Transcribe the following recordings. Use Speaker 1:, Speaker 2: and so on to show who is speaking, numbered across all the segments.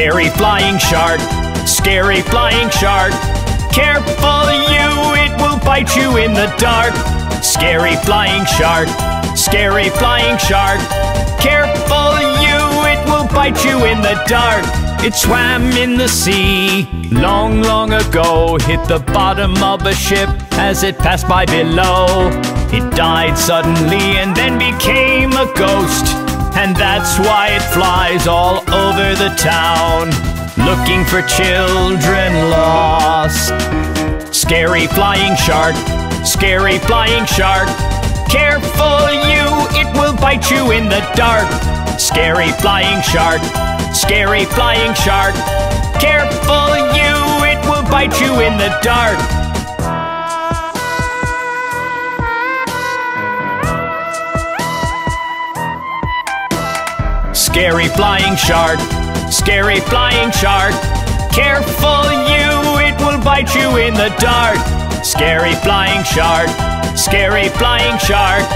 Speaker 1: Scary flying shark, scary flying shark. Careful you, it will bite you in the dark. Scary flying shark, scary flying shark. Careful you, it will bite you in the dark. It swam in the sea long, long ago. Hit the bottom of a ship as it passed by below. It died suddenly and then became a ghost. And that's why it flies all over the town, looking for children lost. Scary flying shark, scary flying shark. Careful you, it will bite you in the dark. Scary flying shark, scary flying shark. Careful you, it will bite you in the dark. Scary flying shark, scary flying shark. Careful you, it will bite you in the dark. Scary flying shark, scary flying shark.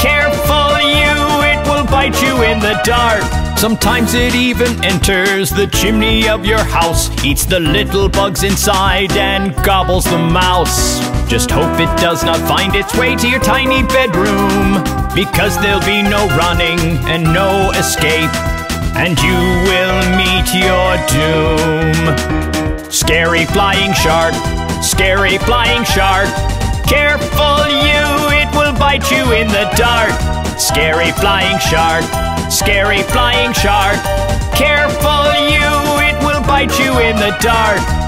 Speaker 1: Careful you, it will bite you in the dark. Sometimes it even enters the chimney of your house, eats the little bugs inside, and gobbles the mouse. Just hope it does not find its way to your tiny bedroom, because there'll be no running and no escape, and you will meet your doom. Scary flying shark, scary flying shark. Careful you, it will bite you in the dark. Scary flying shark, scary flying shark. Careful you, it will bite you in the dark.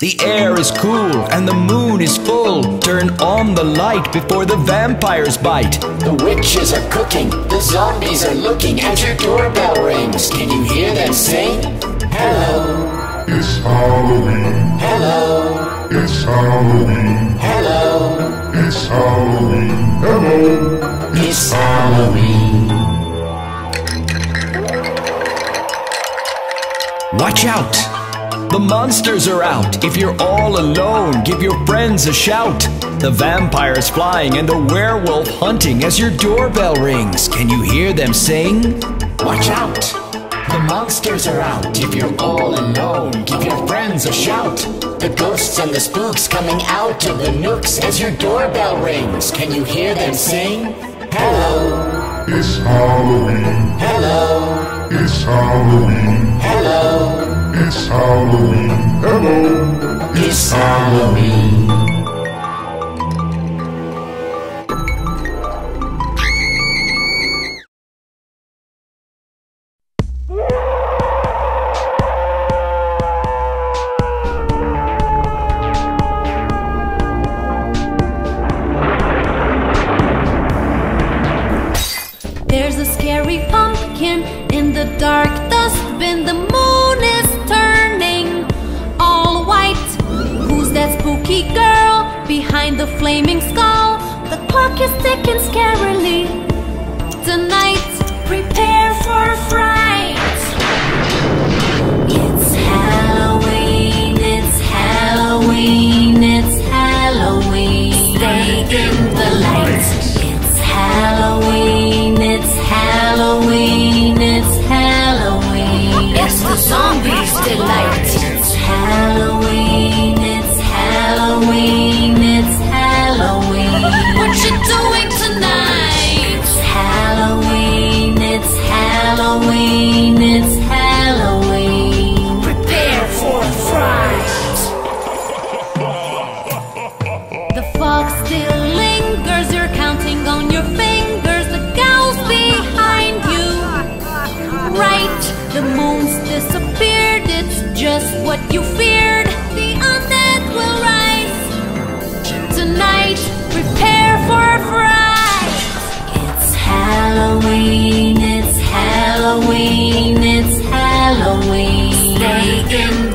Speaker 2: The air is cool and the moon is full. Turn on the light before the vampires bite.
Speaker 3: The witches are cooking, the zombies are looking as your doorbell rings. Can you hear them sing? Hello,
Speaker 4: It's Halloween.
Speaker 3: hello,
Speaker 4: It's Halloween.
Speaker 3: hello.
Speaker 4: It's Halloween. Hello.
Speaker 3: It's Halloween.
Speaker 2: Watch out! The monsters are out. If you're all alone, give your friends a shout. The vampires flying and the werewolf hunting as your doorbell rings. Can you hear them sing?
Speaker 3: Watch out! The monsters are out. If you're all alone, give your friends a shout. The ghosts and the spooks coming out of the nooks as your doorbell rings. Can you hear them sing? Hello,
Speaker 4: It's Halloween.
Speaker 3: hello,
Speaker 4: It's Halloween.
Speaker 3: hello.
Speaker 4: It's Halloween. Hello.
Speaker 3: It's Halloween.
Speaker 5: There's a scary pumpkin in the dark dustbin. The moon is spooky girl behind the flaming skull? The clock is ticking scarily. Tonight, prepare for a fright. Halloween.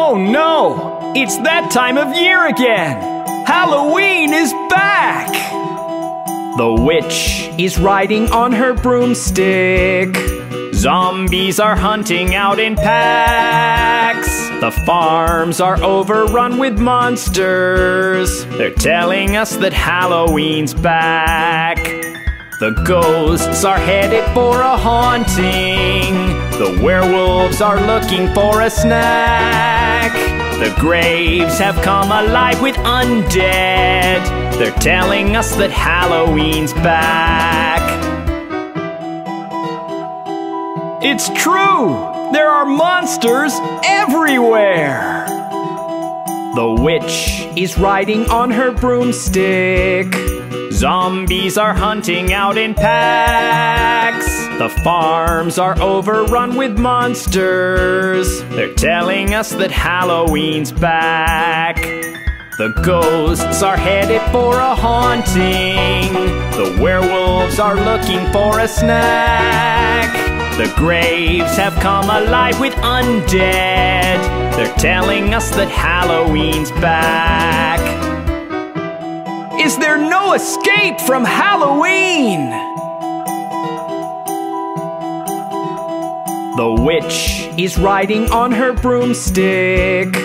Speaker 1: Oh no! It's that time of year again! Halloween is back! The witch is riding on her broomstick. Zombies are hunting out in packs. The farms are overrun with monsters. They're telling us that Halloween's back. The ghosts are headed for a haunting. The werewolves are looking for a snack. The graves have come alive with undead. They're telling us that Halloween's back. It's true! There are monsters everywhere! The witch is riding on her broomstick. Zombies are hunting out in packs. The farms are overrun with monsters. They're telling us that Halloween's back. The ghosts are headed for a haunting. The werewolves are looking for a snack. The graves have come alive with undead. They're telling us that Halloween's back. Is there no escape from Halloween? The witch is riding on her broomstick.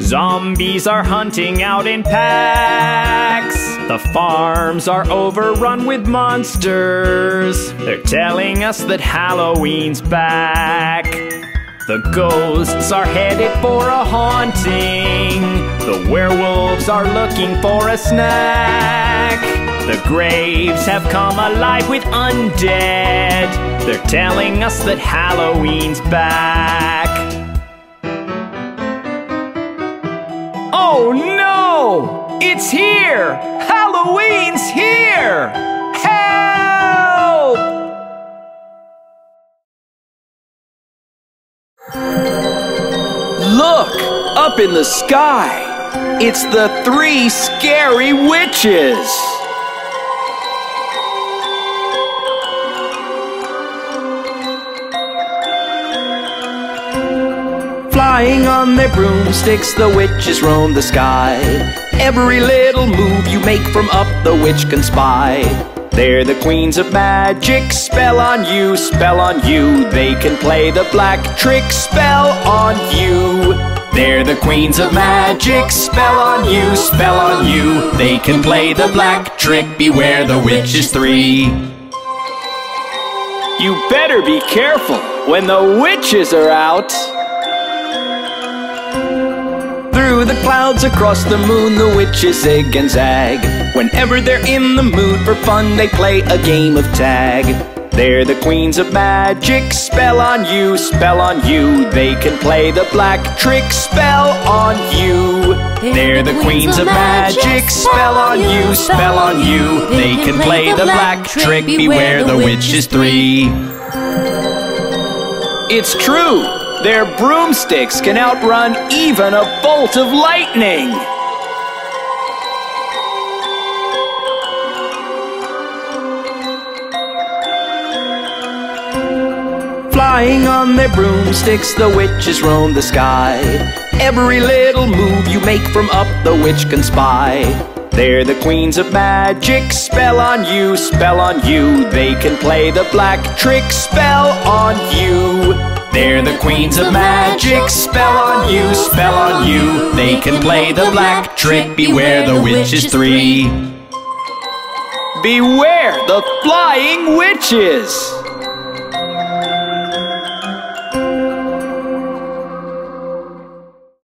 Speaker 1: Zombies are hunting out in packs. The farms are overrun with monsters. They're telling us that Halloween's back. The ghosts are headed for a haunting. The werewolves are looking for a snack. The graves have come alive with undead. They're telling us that Halloween's back. Oh no! It's here! Halloween's here! Up in the sky! It's the three scary witches! Flying on their broomsticks, the witches roam the sky. Every little move you make from up, the witch can spy. They're the queens of magic, spell on you, spell on you. They can play the black trick, spell on you. They're the queens of magic, spell on you, spell on you. They can play the black trick, beware the witches three. You better be careful when the witches are out. Through the clouds across the moon, the witches zig and zag. Whenever they're in the mood for fun, they play a game of tag. They're the queens of magic, spell on you, spell on you. They can play the black trick, spell on you. They're the queens of magic, spell on you, spell on you. They can play the black trick, beware the witches three. It's true! Their broomsticks can outrun even a bolt of lightning! Flying on their broomsticks, the witches roam the sky. Every little move you make from up, the witch can spy. They're the queens of magic, spell on you, spell on you. They can play the black trick, spell on you. They're the queens of magic, spell on you, spell on you. They can play the black trick, beware the witches three. beware the flying witches!